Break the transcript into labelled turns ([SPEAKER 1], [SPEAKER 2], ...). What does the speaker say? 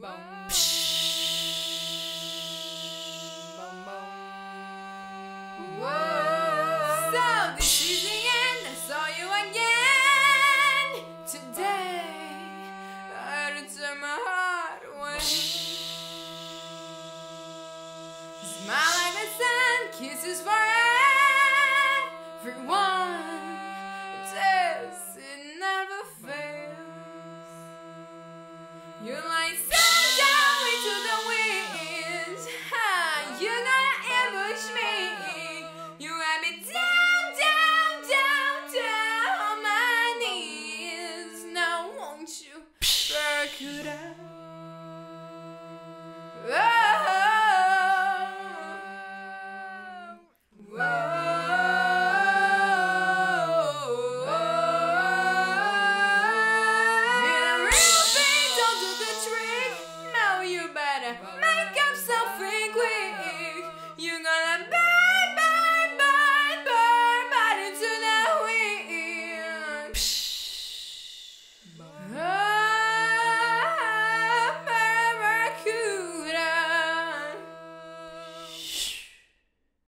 [SPEAKER 1] So this is the end. I saw you again today. I had to turn my heart away. The sun, kisses for everyone. It never fails. You like work it